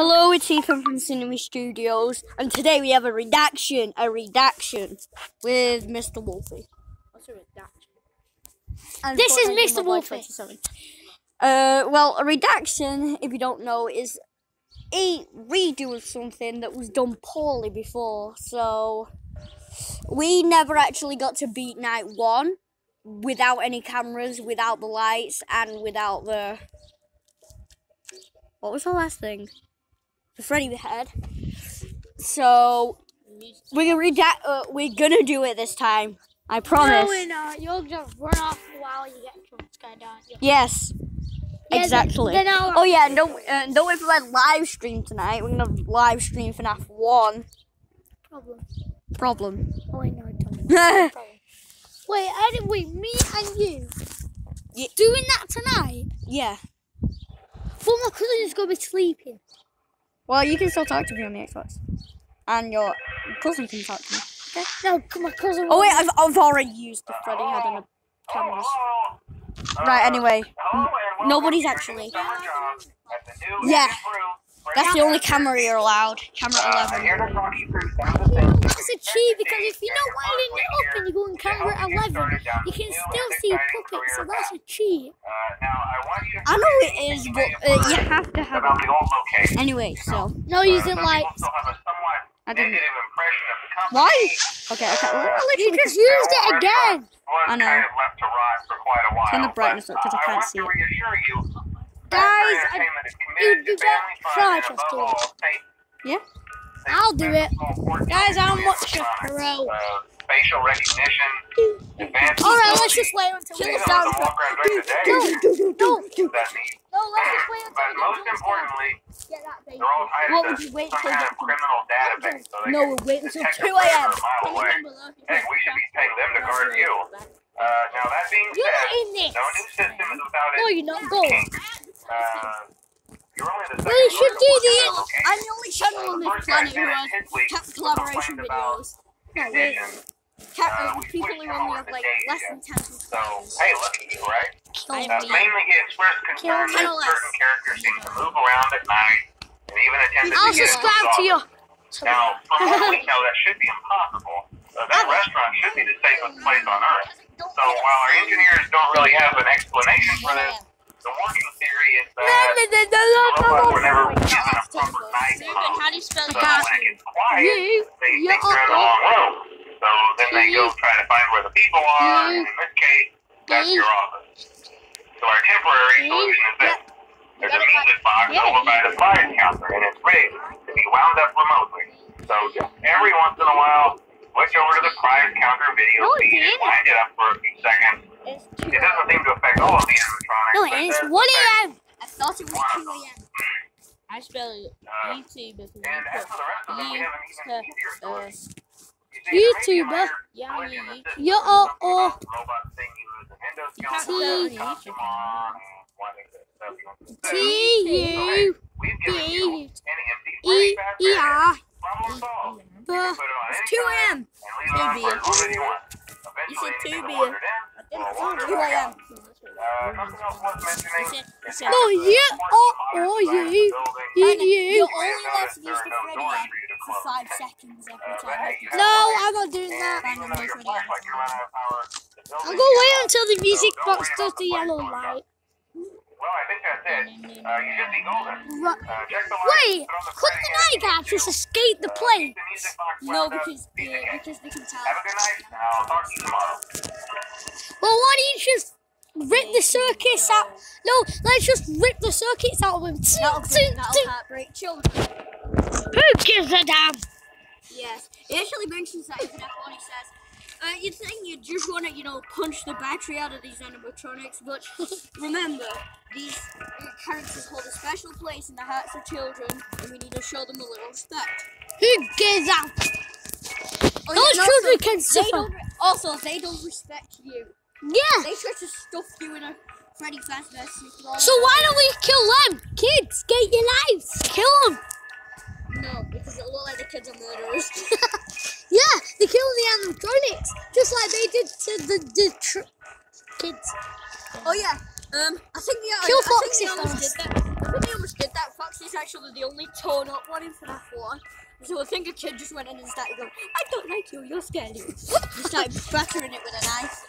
Hello, it's Ethan from Cinema Studios, and today we have a redaction, a redaction with Mr. Wolfie. What's a redaction? And This is Mr. Wolfie. 27. Uh, well, a redaction, if you don't know, is a redo of something that was done poorly before. So, we never actually got to beat night one without any cameras, without the lights, and without the. What was the last thing? The Freddy head. So we're gonna redact. Uh, we're gonna do it this time. I promise. No, not. You'll just run off while you get jump scared, aren't you? Yes. Yeah, exactly. then oh yeah, and don't uh, don't wait for my live stream tonight. We're gonna live stream FNAF one. Problem. Problem. Oh, wait, no, I don't. Wait, I did, wait, me and you doing that tonight? Well, my cousin's to be sleeping. Well, you can still talk to me on the Xbox, and your cousin can talk to me. No, my cousin. Oh wait, I've, I've already used the Freddy head and the cameras. Right. Anyway, nobody's actually. Yeah. That's the only camera you're allowed. Camera eleven. That's a cheat because if you're not winding it up and you go in camera 11, you can still see puppets, so that's a cheat. I know it is, but uh, you have to have. about the old location. Anyway, so No using Some lights. people still have a somewhat I didn't. negative impression of the company. Why? Okay, okay. Well, I'll You just used it again. I know. kind of left to for quite a while. Turn the brightness but, up 'cause I uh, can't want see to it. Guys, I, you do that try just do it. Yeah? I'll do it. Guys, I'm a pro. Facial recognition, Alright, let's just wait until we get the down. walk around during the day No, no, that no, let's just wait until But most importantly, Get that baby. they're all What would you wait some till kind of criminal database. So No, we'll wait until 2 a.m. a mile away. Heck, we should be paying them to guard you. Uh, now that being said, not in this. no new system is without No, you're not. Go. Uh, you're only the second should do the-. I'm the only channel on this planet who has cat collaboration videos. conditions. Cat, Uh, uh, people who only have like less than 10 So, subscribers. hey, look at you, right? Uh, mainly he expressed concern that certain characters seem to move around at night and even attempted I'll to get into subscribe to you. Now, from what we know, that should be impossible. Uh, that restaurant should be the safest place on earth. So while our engineers don't really have an explanation for this, the working theory is that robots were never given a proper night mode. How do you spell So when it gets quiet, You, they you think they're in the are- wrong room. So then they go try to find where the people are, and in this case, that's your office. So our temporary solution is this. There's a music box over by the prize counter, and it's rigged to be wound up remotely. So just every once in a while, switch over to the prize counter video feed and wind it up for a few seconds. It doesn't seem to affect all of the animatronics. No, but it's does 1 a.m. I thought it was 2 a.m. I spell it YouTube if you And want for the rest of them, we have an even Uh, easier solution. You see, YouTuber. Yeah, glitch in yeah, the YouTube. system Yeah, is oh, oh. about the robots being used as endoskeleton, T- costume on, why they say stuff you don't T say. So, hey, U we've given you an empty E Freddy Fazbear E head. R Problem solved. You B. can put it on any 2 time a.m. and leave it No, you oh oh you you you. You're only allowed to use the Freddy head for 5 seconds every time. No, I'm not doing that. Even though your flashlight can run out of power, the I'll building go wait until the music box does the yellow light. Well, I think that's it. Uh, you should be golden. Uh, check the lights, Wait, could the night guy just escape the uh, plane? keep the music box No, because be yeah, because they can tell. Have a good night, and I'll talk to you tomorrow. Well, why don't you just rip the circuits out? No, let's just rip the circuits out of him. That'll, that'll heartbreak children. Who gives a damn? Yes. it actually mentions that in that one. He says, uh, you'd think you just want to, you know, punch the battery out of these animatronics, but remember, these characters hold a special place in the hearts of children, and we need to show them a little respect. Who gives a? Oh, Those children also, can suffer. also, they don't respect you. Yeah. They try to stuff you in a Freddy Fazbear suit. So why don't we kill them? Kids, get your knives. Kill them. No, because it looks like the kids are murderers. Yeah, they kill the animatronics, just like they did to the the tr- kids. oh yeah. Um, I think yeah. Kill I, I think Foxy they almost first. did that. I think they almost did that. Foxy's actually the only torn up one in FNAF 1. So I think a kid just went in and started going, I don't like you, you're scary. He started battering it with a knife.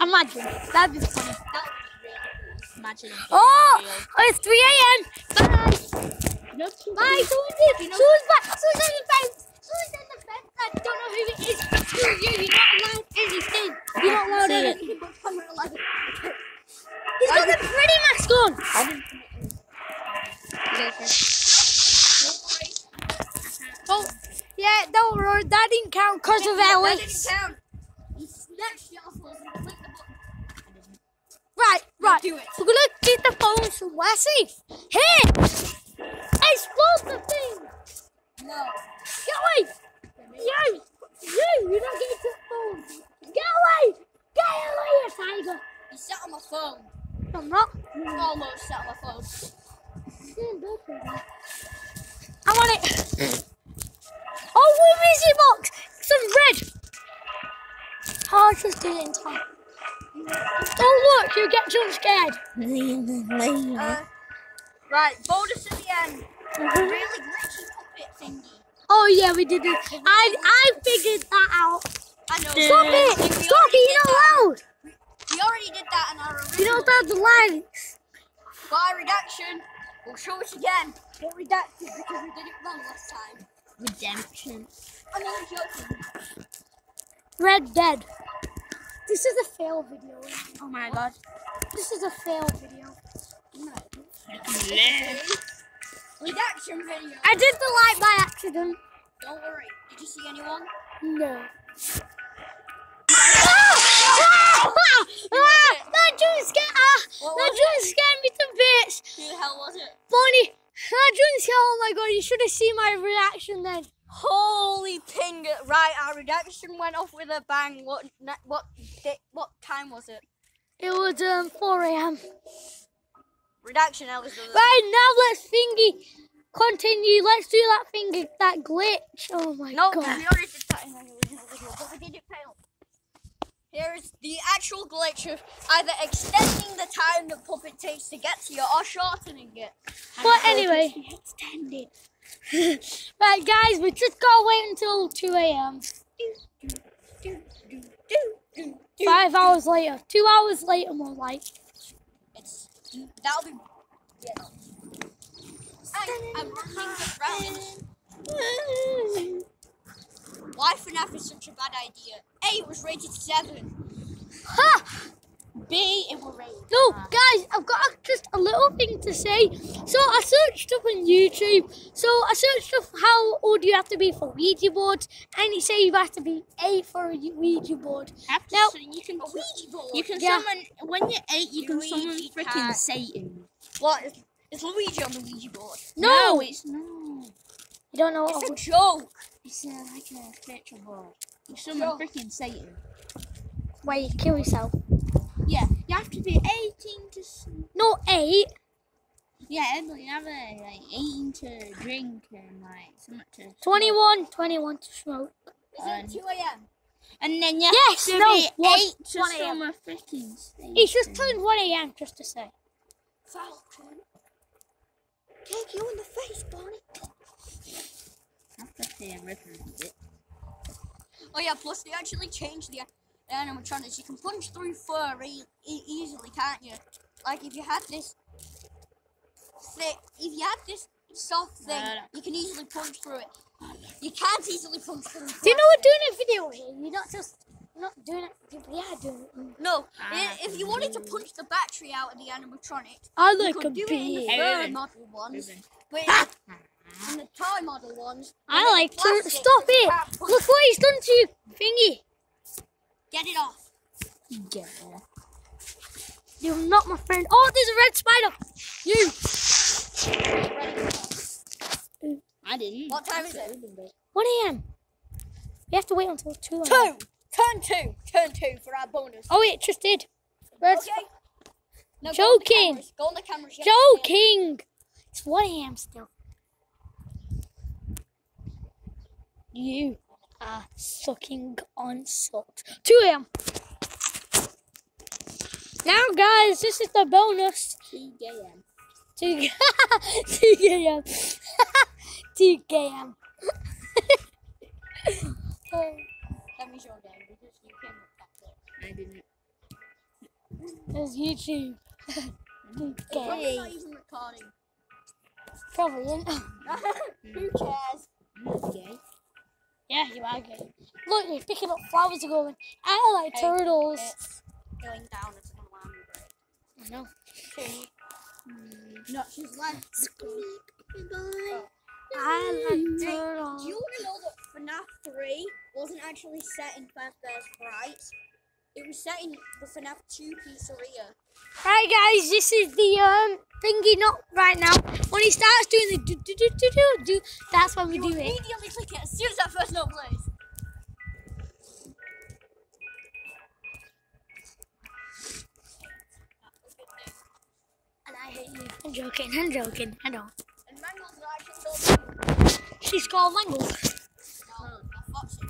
Imagine. That'd be funny. That was really cool. Imagine. Oh, if Oh, it's 3 a.m. Bye. No, Bye. Someone's in. Someone's back. Someone's in the fence. Someone's in the fence. I don't know who it is. Screw you. You're not allowed anything. You're not allowed anything but camera live. He's got the pretty mask on. I didn't put it in. You guys ready? Oh, yeah, don't worry. That didn't count because of That Alex. didn't count. He snatched it off us and clicked the button. Right, right. do it. We're gonna get the phone somewhere safe. Here! Explode the thing! No. Get away! You! You! You're not getting the phone! Get away! Get away, you tiger! He sat on my phone. I'm not. Almost sat on my phone. Look, you get jump scared. Uh, right, bonus at the end. Really glitchy puppet thingy. Oh yeah, we did it. I I figured that out. I know. Stop it! Stop it! You're not allowed. We already did that in our original. You don't have the lights. By redaction, we'll show it again. But redacted because we did it wrong last time. Redemption. I'm only joking. Red Dead. This is a fail video. Oh my god. This is a fail video. Redaction video. I did the light by accident. Don't worry. Did you see anyone? No. Ah! That jump scare! Ah! That jump scared me to bits. Who the hell was it? Bonnie, that jump scare! Oh my god! You should have seen my reaction then. Holy ping! Right, our redaction went off with a bang. What? What? Di- what time was it? It was um 4 a.m. Redaction, it. Right now, let's thingy continue. Let's do that thingy, that glitch. Oh my No, god! we already did that in the original video, but we did it fail. Here is the actual glitch of either extending the time the puppet takes to get to you or shortening it. But anyway, Extend it. Right guys, we just gotta wait until 2 a.m. Five hours later, two hours later, more like. It's that'll be. Yeah. I, I'm running the round. Why FNAF is such a bad idea? A, it was rated seven. Ha! B, it was rated. No, guys, I've got just a little thing to say. So I searched up on YouTube. So I searched up how old you have to be for Ouija boards, and it said you have to be eight for a Ouija board. After now, so you can Ouija board. You can yeah. summon when you're eight. You can Luigi summon freaking Satan. What? It's, Luigi on the Ouija board. No, no it's no. You don't know. It's a joke. It's uh, like a spiritual board. You summon freaking Satan. Where you kill yourself. Yeah, you have to be 18 to. Not 8. Yeah, and like, you have a, like eighteen to drink and like so much to smoke. 21, 21 to smoke. Is it um, two a.m.? And then you yes, have to no, be one, eight to one summer freaking. It's just turned one a.m. just to say. Falcon, Take you in the face, Bonnie. That's the ripping bit. Oh yeah, plus they actually changed the animatronics. You can punch through fur e e easily, can't you? Like if you had this thick, if you have this soft thing, No, no. you can easily punch through it. You can't easily punch through. Do you know we're doing a video here? You're not just you're not doing it. Yeah, doing it. No, Ah, if you wanted to punch the battery out of the animatronic, I you like a could do it in the. Hey, fur model ones, but in the, toy model ones, I like to stop it. Look what he's done to you, thingy. Get it off. Yeah. You're not my friend. Oh, there's a red spider. You. I didn't. What time is it? what Ruben did. 1 a.m. We have to wait until 2 a.m. Two. Turn two. Turn two for our bonus. Oh, it just did. Okay. No, go on the Joking. cameras. Go on the cameras. you have to see it. Joking. It's 1 a.m. still. You are sucking on salt. 2 a.m. Now, guys, this is the bonus. T-J-M. 2 2 a.m. TKM. Let me show them because you came up that I didn't. There's YouTube. Probably not even recording. Probably, isn't? Who cares? Okay. Yeah, you are gay. Look, you're picking up flowers are going. I like turtles. Going down. It's an alarm break. I know. No, she's left. I like Hey, turtles. Do you want to know that FNAF 3 wasn't actually set in Fazbear's Fright? It was set in the FNAF 2 pizzeria. Right, guys, this is the um thingy. Not right now. When he starts doing the do do do do do do, that's when we do it. immediately click it as soon as that first note plays. Hate you. I'm joking. I'm joking. I know. And Mangles are actually She's called Mangles. No, not Foxy.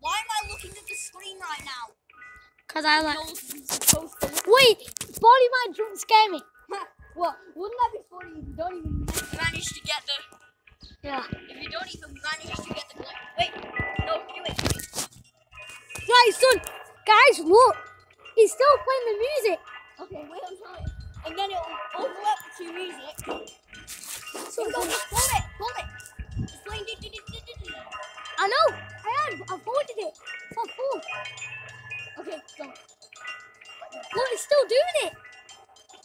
Why am I looking at the screen right now? Cause I like. No, I'm supposed to look. Wait, body man jump scare me. What? Wouldn't that be funny if you don't even manage to get the Yeah. if you don't even manage to get the? Wait, no, do it. Right, son. Guys, look. He's still playing the music. Okay, wait until it, and then it'll overlap the two music. So go, hold it, hold it. It's playing. di- di- di- di. I know. I am. I've holded it. For full. Okay, go. Look, it's still doing it.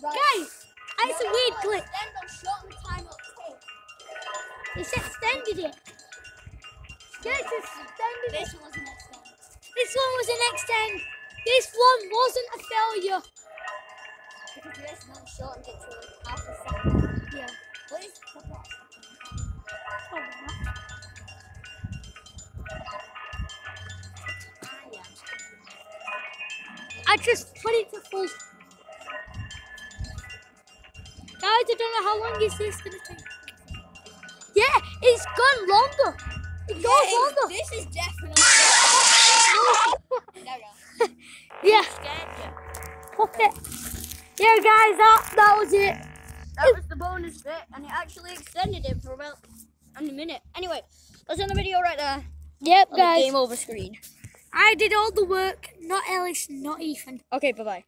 Right. Guys, it's a weird clip. Then they'll shorten the time it'll. It's extended it. Yeah, it's extended it. This was an extent. This one was an extend. This one wasn't a failure. Because this one shortened it to half a second. Yeah. What is the box? Oh, I just put it to full. Guys, I don't know how long is this gonna take. Yeah, it's gone longer. It goes longer. This is definitely. there we go. Yeah, you. Yeah, guys, that that was it. That was the bonus bit, and it actually extended it for about a minute. Anyway, that's in the video right there. Yep, guys. game over screen. I did all the work. Not Ellis, not Ethan. Okay, bye bye.